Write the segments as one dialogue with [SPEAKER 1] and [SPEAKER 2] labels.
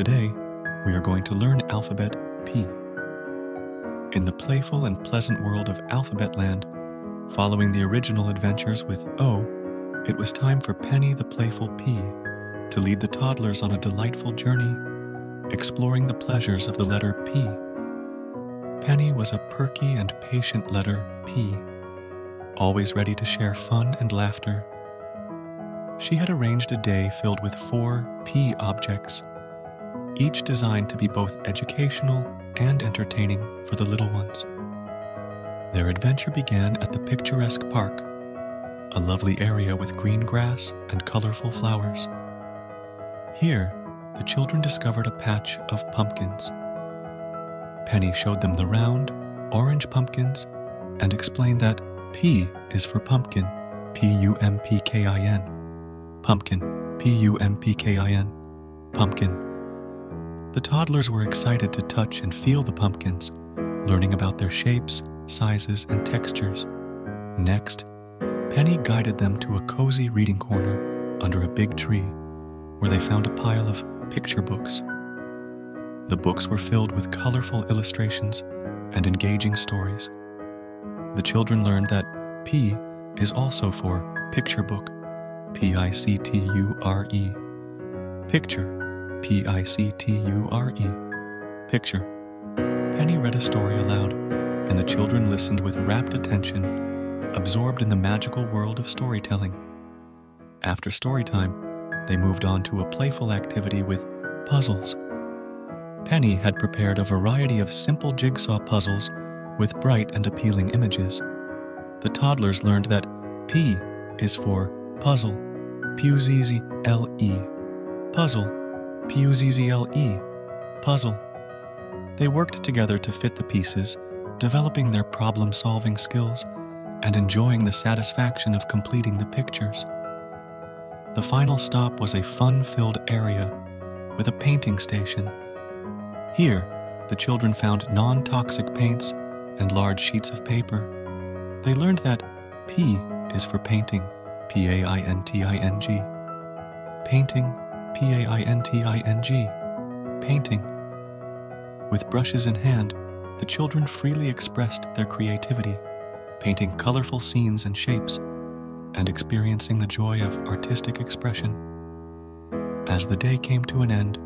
[SPEAKER 1] Today, we are going to learn alphabet P. In the playful and pleasant world of Alphabet Land, following the original adventures with O, it was time for Penny the Playful P to lead the toddlers on a delightful journey, exploring the pleasures of the letter P. Penny was a perky and patient letter P, always ready to share fun and laughter. She had arranged a day filled with four P objects, each designed to be both educational and entertaining for the little ones. Their adventure began at the picturesque park, a lovely area with green grass and colorful flowers. Here, the children discovered a patch of pumpkins. Penny showed them the round, orange pumpkins and explained that P is for pumpkin, P U M P K I N. Pumpkin, P U M P K I N. Pumpkin. The toddlers were excited to touch and feel the pumpkins, learning about their shapes, sizes, and textures. Next, Penny guided them to a cozy reading corner under a big tree where they found a pile of picture books. The books were filled with colorful illustrations and engaging stories. The children learned that P is also for picture book, P I C T U R E. Picture, P I C T U R E. Picture. Penny read a story aloud, and the children listened with rapt attention, absorbed in the magical world of storytelling. After story time, they moved on to a playful activity with puzzles. Penny had prepared a variety of simple jigsaw puzzles with bright and appealing images. The toddlers learned that P is for puzzle, P-U-Z-Z-L-E, puzzle, P-U-Z-Z-L-E, puzzle. They worked together to fit the pieces, developing their problem-solving skills and enjoying the satisfaction of completing the pictures. The final stop was a fun-filled area with a painting station. Here, the children found non-toxic paints and large sheets of paper. They learned that P is for painting, P A I N T I N G. Painting, P A I N T I N G. Painting. With brushes in hand, the children freely expressed their creativity, painting colorful scenes and shapes, and experiencing the joy of artistic expression. As the day came to an end,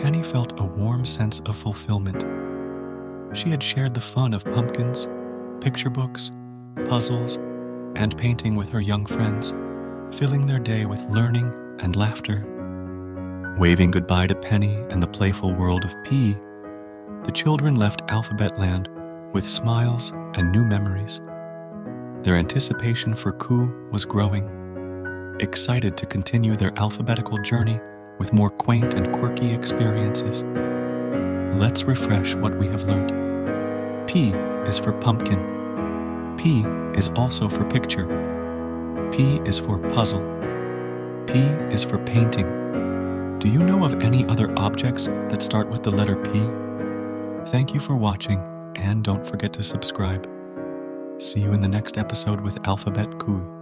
[SPEAKER 1] Penny felt a warm sense of fulfillment she had shared the fun of pumpkins, picture books, puzzles, and painting with her young friends, filling their day with learning and laughter. Waving goodbye to Penny and the playful world of P, the children left Alphabet Land with smiles and new memories. Their anticipation for Q was growing, excited to continue their alphabetical journey with more quaint and quirky experiences. Let's refresh what we have learned. P is for pumpkin. P is also for picture. P is for puzzle. P is for painting. Do you know of any other objects that start with the letter P? Thank you for watching, and don't forget to subscribe. See you in the next episode with Alphabet Q.